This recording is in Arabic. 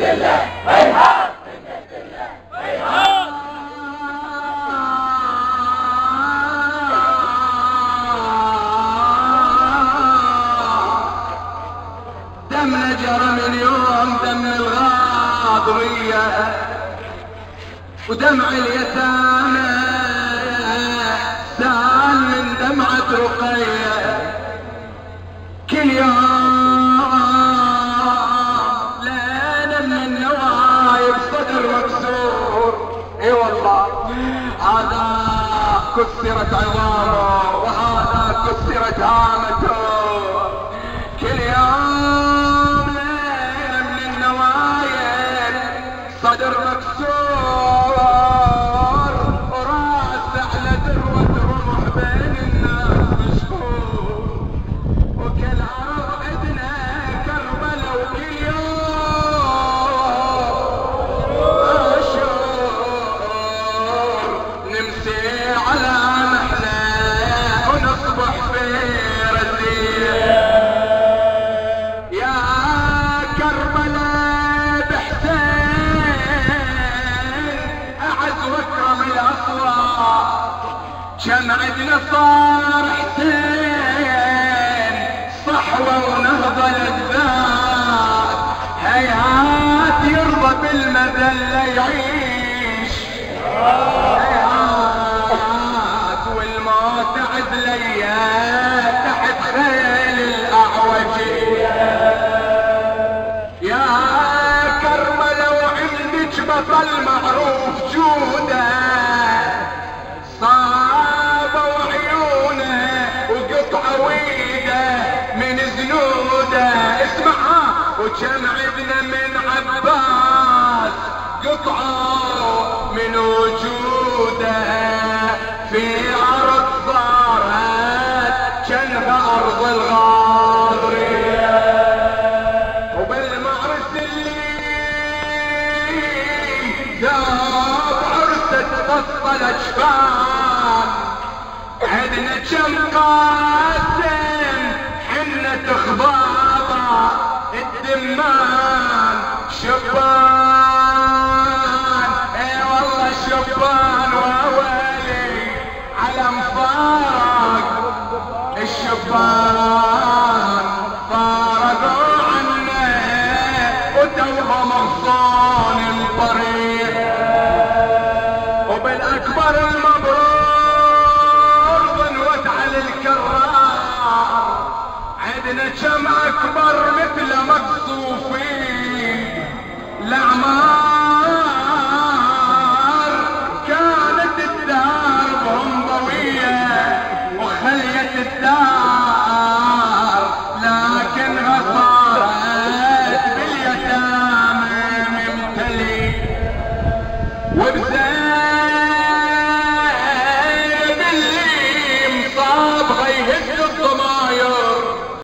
دمنا دم ودمع اليتامى سال من دمعة رقية. كل يوم كسرت عظامه وهذا كسرت هامته كل يوم من النوايب صدر مكسور. صار حسين صحوة ونهضة للذات. هيهات يرضى بالمذلة يعيش. هيهات والموت عزلية تحت خيل من زنوده اسمعها وكم عدنا من عباس. قطعوا من وجوده. في ارض صارت كانها ارض الغاضريه وبالمعرس اللي داب عرسة تفصل اجفان عدنا كم Allah